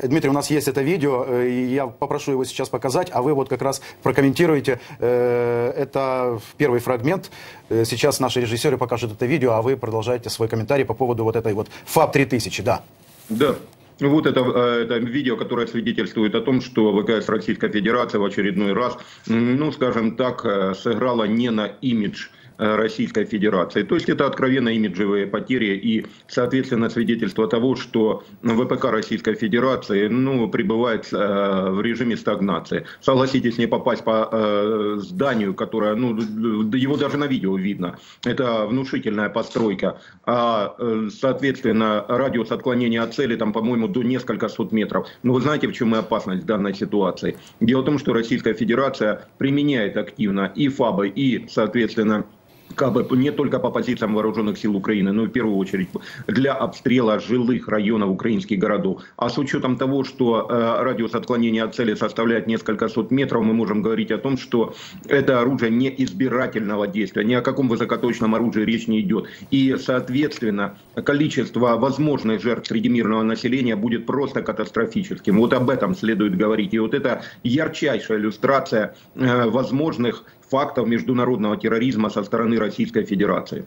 Дмитрий, у нас есть это видео, э, я попрошу его сейчас показать, а вы вот как раз прокомментируете. Э, Это первый фрагмент. Э, Сейчас наши режиссеры покажут это видео, а вы продолжаете свой комментарий по поводу вот этой вот ФАБ 3000, да. Да. Вот это, это видео, которое свидетельствует о том, что ВКС Российской Федерации в очередной раз, ну, скажем так, сыграла не на имидж Российской Федерации. То есть это откровенно имиджевые потери и, соответственно, свидетельство того, что ВПК Российской Федерации ну, пребывает э, в режиме стагнации. Согласитесь, не попасть по э, зданию, которое, ну, его даже на видео видно. Это внушительная постройка. А, э, соответственно, радиус отклонения от цели там, по-моему, до несколько сот метров. Но вы знаете, в чем и опасность данной ситуации? Дело в том, что Российская Федерация применяет активно и ФАБы, и, соответственно, КБ не только по позициям вооруженных сил Украины, но и в первую очередь для обстрела жилых районов украинских городов. А с учетом того, что э, радиус отклонения от цели составляет несколько сот метров, мы можем говорить о том, что это оружие не избирательного действия, ни о каком высокоточном оружии речь не идет. И, соответственно, количество возможных жертв среди мирного населения будет просто катастрофическим. Вот об этом следует говорить. И вот это ярчайшая иллюстрация э, возможных фактов международного терроризма со стороны Российской Федерации.